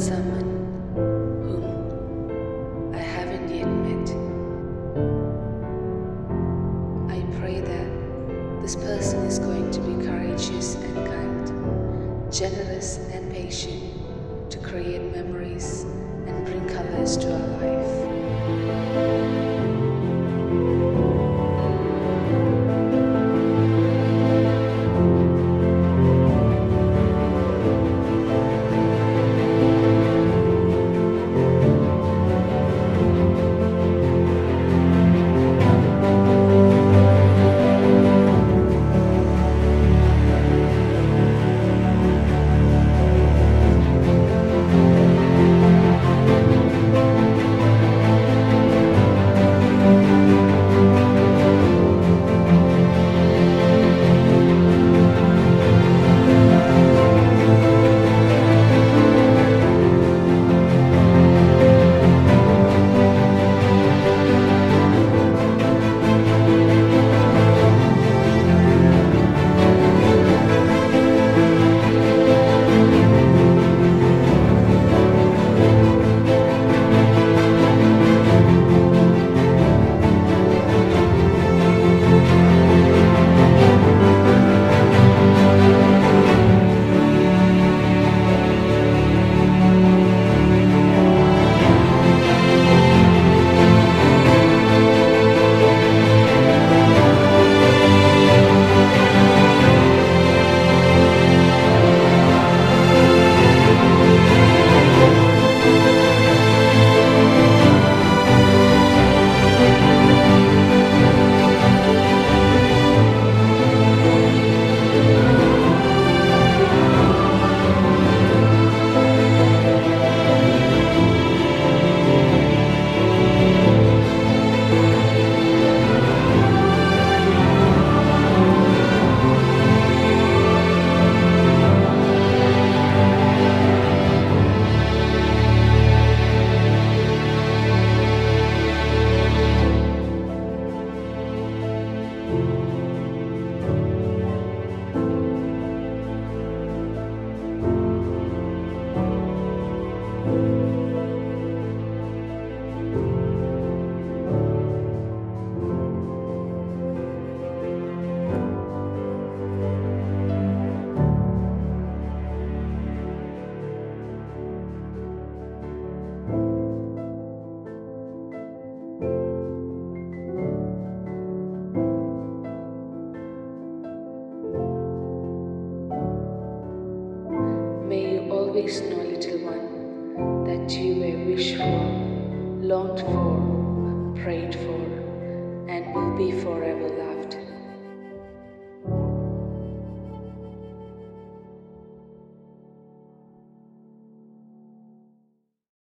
someone whom I haven't yet met. I pray that this person is going to be courageous and kind, generous and patient to create memories and bring colors to our life. Always know, little one, that you were wished for, longed for, prayed for, and will be forever loved.